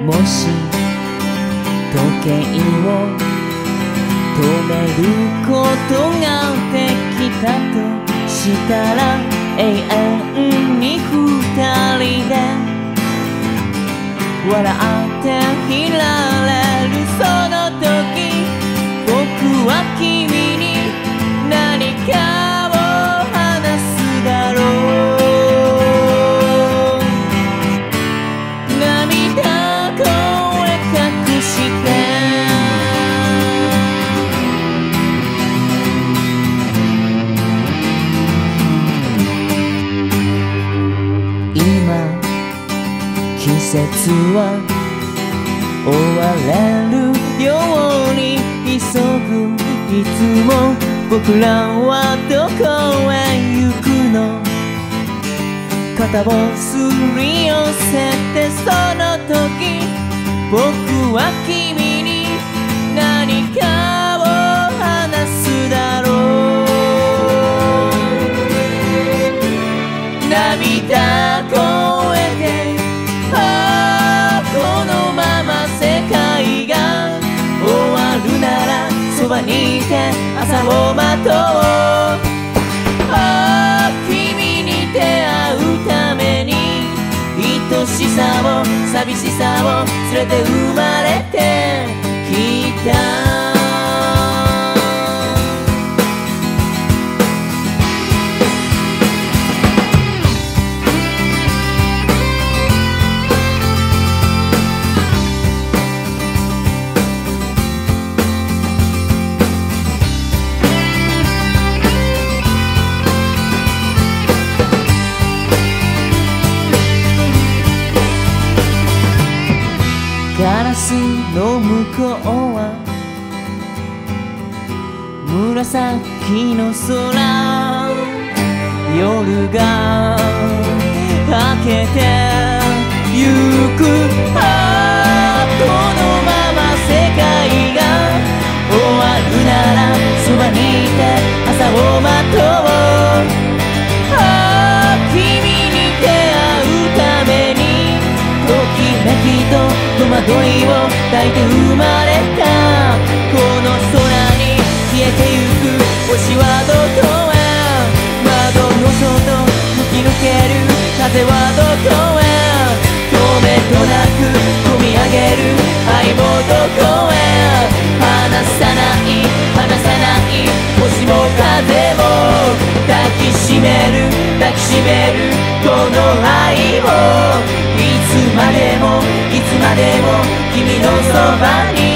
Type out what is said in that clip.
もし時計を止めることができたとしたら永遠に二人で笑っていられるその時僕は君に何か節は終われるように急ぐいつも僕らはどこへ行くの？肩をすり寄せてその時僕は君に何かを話すだろう。涙朝を待とう。ああ君に出会うために愛しさを寂しさを連れて生まれの向こうは紫の空。夜が明けてゆくと戸惑いを抱いて生まれたこの空に消えてゆく星はどこへ窓の外吹き抜ける風はどこへ透明となく込み上げる愛もどこへ離さない離さない星も風も抱きしめる抱きしめるこの愛をいつまでもまでも君のそばに